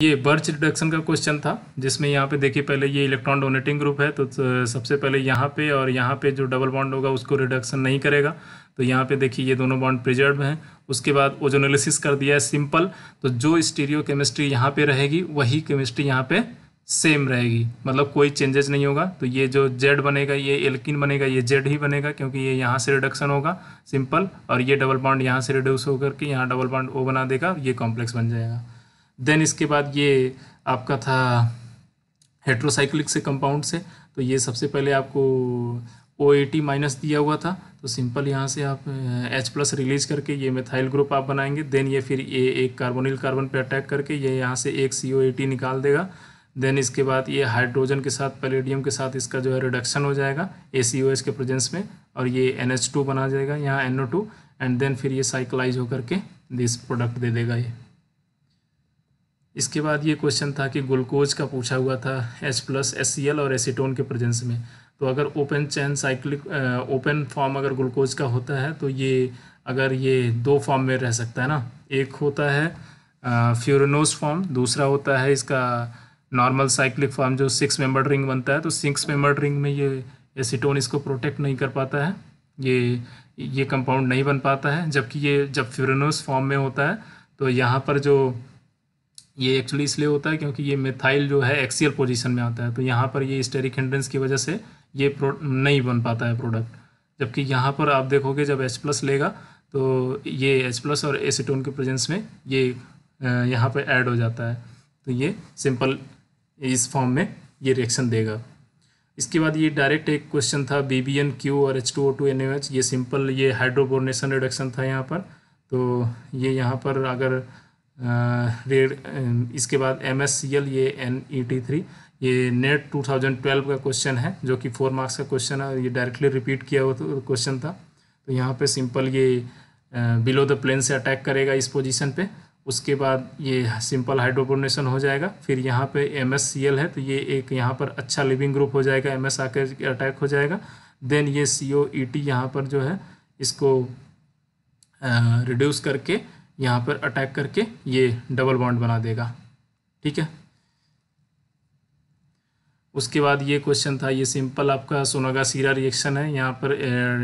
ये birch reduction का question था, जिसमें यहाँ पे देखिए पहले ये इलेक्ट्रॉन डोनेटिंग ग्रुप है तो सबसे पहले यहाँ पे और यहाँ पे जो डबल बॉन्ड होगा उसको रिडक्शन नहीं करेगा। तो यहाँ पे देखिए ये दोनों बॉन्ड प्रिजर्व हैं। उसके बाद ओजोनोलिसिस कर दिया है सिंपल। तो जो स्टीरियो केमिस्ट्री यहाँ पे रहेगी, वही केमिस्ट्री यहाँ पे सेम रहेगी। मतलब कोई चेंजेस नहीं होगा। तो ये जो जेड बनेगा, ये एल्किन बनेगा, ये जेड ही बनेगा, क्योंकि ये यहाँ से रिडक्शन होगा, सिंपल। और ये डबल बॉन्ड यहाँ से रिड्यूस होकर के यहाँ डबल बॉन्ड ओ बना देगा, ये कॉम्प्लेक्स बन जाएगा। देन इसके बाद ये आपका था हेट्रोसाइक्लिक से कंपाउंड से तो ये सबसे पहले आपको ओ एटी माइनस दिया हुआ था तो सिंपल यहाँ से आप एच प्लस रिलीज़ करके ये मेथाइल ग्रुप आप बनाएँगे देन ये फिर ये एक कार्बोनिल कार्बन पे अटैक करके ये यहाँ से एक सी ओ एटी निकाल देगा। देन इसके बाद ये हाइड्रोजन के साथ पैलेडियम के साथ इसका जो है रिडक्शन हो जाएगा ए सी ओ एस के प्रेजेंस में, और ये एन एच टू बना जाएगा, यहाँ N O two and then फिर ये साइक्लाइज होकर के दिस प्रोडक्ट दे देगा ये। इसके बाद ये क्वेश्चन था कि ग्लूकोज का पूछा हुआ था H plus S C L और एसीटोन के प्रेजेंस में। तो अगर open chain cyclic open form अगर ग्लूकोज का होता है तो ये अगर ये दो फॉर्म में रह सकता है ना। एक होता है फ्यूरनोस फॉर्म दूसरा होता है इसका नॉर्मल साइक्लिक फॉर्म जो सिक्स मेंबर रिंग बनता है। तो सिक्स मेंबर रिंग में ये एसीटोन इसको प्रोटेक्ट नहीं कर पाता है। ये ये कंपाउंड नहीं बन पाता है। जबकि ये जब फ्यूरनोस फॉर्म में होता है तो यहाँ पर जो ये एक्चुअली इसलिए होता है क्योंकि ये मिथाइल जो है एक्सियल पोजीशन में आता है तो यहाँ पर ये स्टेरिक हिंड्रेंस की वजह से ये नहीं बन पाता है प्रोडक्ट जबकि यहाँ पर आप देखोगे जब एच प्लस लेगा तो ये एच प्लस और एसीटोन के प्रेजेंस में ये यहाँ पर ऐड हो जाता है। तो ये सिंपल इस फॉर्म में ये रिएक्शन देगा। इसके बाद ये डायरेक्ट एक क्वेश्चन था बी बी एन क्यू और H two O two N H ये सिंपल ये हाइड्रोबोर्नेशन रिडक्शन था यहाँ पर। तो ये यहाँ पर अगर रेड इसके बाद एम एस सी एल ये एन ई टी थ्री ये नेट 2012 का क्वेश्चन है, जो कि फोर मार्क्स का क्वेश्चन है ये डायरेक्टली रिपीट किया हुआ क्वेश्चन था। तो यहाँ पे सिंपल ये बिलो द प्लेन से अटैक करेगा इस पोजीशन पे, उसके बाद ये सिंपल हाइड्रोपोनेशन हो जाएगा। फिर यहाँ पे एम एस सी एल है तो ये एक यहाँ पर अच्छा लिविंग ग्रुप हो जाएगा एम एस आकर अटैक हो जाएगा। देन ये सी ओ ई टी यहाँ पर जो है, इसको रिड्यूस करके यहाँ पर अटैक करके ये डबल बॉन्ड बना देगा। ठीक है? उसके बाद ये क्वेश्चन था, ये सिंपल आपका सोनागा सीरा रिएक्शन है। यहाँ पर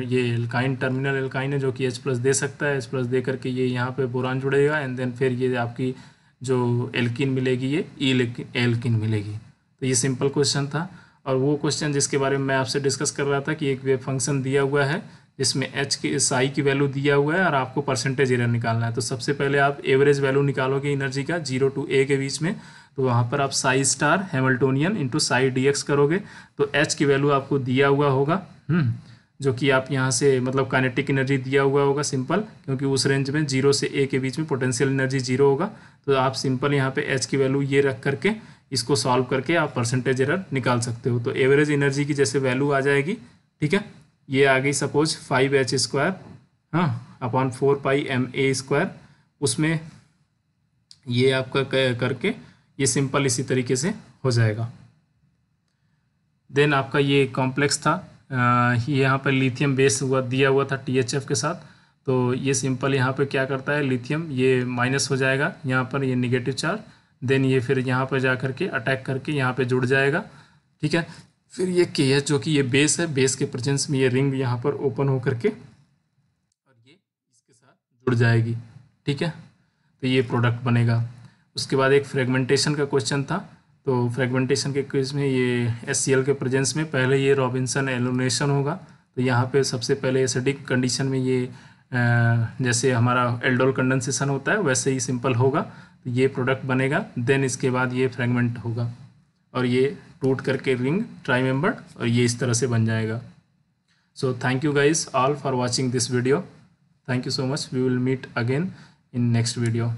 ये एल्काइन टर्मिनल एल्काइन है जो कि एच प्लस दे सकता है। एच प्लस दे करके ये यहाँ पे बोरान जुड़ेगा एंड देन फिर ये आपकी जो एल्किन मिलेगी, ये ई एल्किन मिलेगी। तो ये सिंपल क्वेश्चन था। और वो क्वेश्चन जिसके बारे में मैं आपसे डिस्कस कर रहा था कि एक वेव फ़ंक्शन दिया हुआ है जिसमें एच की साई की वैल्यू दिया हुआ है और आपको परसेंटेज एरर निकालना है। तो सबसे पहले आप एवरेज वैल्यू निकालोगे एनर्जी का ज़ीरो टू ए के बीच में। तो वहाँ पर आप psi star Hamiltonian into psi D X करोगे। तो एच की वैल्यू आपको दिया हुआ होगा हम्म, जो कि आप यहाँ से मतलब काइनेटिक एनर्जी दिया हुआ होगा सिंपल क्योंकि उस रेंज में ज़ीरो से ए के बीच में पोटेंशियल एनर्जी ज़ीरो होगा। तो आप सिंपल यहाँ पे एच की वैल्यू ये रख करके इसको सॉल्व करके आप परसेंटेज एरर निकाल सकते हो। तो एवरेज एनर्जी की जैसे वैल्यू आ जाएगी ठीक है? ये आ गई सपोज़ फाइव एच स्क्वायर हाँ upon four pi M A square उसमें ये आपका करके ये सिंपल इसी तरीके से हो जाएगा। देन आपका ये कॉम्प्लेक्स था यहाँ पर लिथियम बेस हुआ, दिया हुआ था टी एच एफ़ के साथ तो ये सिंपल यहाँ पे क्या करता है लिथियम ये माइनस हो जाएगा, यहाँ पर ये निगेटिव चार्ज देन ये फिर यहाँ पर जा करके अटैक करके यहाँ पे जुड़ जाएगा, ठीक है? फिर ये के एच जो कि ये बेस है। बेस के प्रजेंस में ये रिंग यहाँ पर ओपन होकर के और ये इसके साथ जुड़ जाएगी। ठीक है? तो ये प्रोडक्ट बनेगा। उसके बाद एक फ्रेगमेंटेशन का क्वेश्चन था। तो फ्रेगमेंटेशन के केस में ये एससीएल के प्रजेंस में पहले ये रॉबिन्सन एलोनेशन होगा। तो यहाँ पे सबसे पहले एसिडिक कंडीशन में ये जैसे हमारा एल्डोल कंडेंसेशन होता है, वैसे ही सिंपल होगा। तो ये प्रोडक्ट बनेगा। देन इसके बाद ये फ्रेगमेंट होगा। और ये टूट करके रिंग ट्राई मेंबर और ये इस तरह से बन जाएगा। So thank you guys all for watching this video thank you so much we will meet again in next video